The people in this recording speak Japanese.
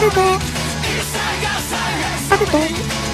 るぜ。あると。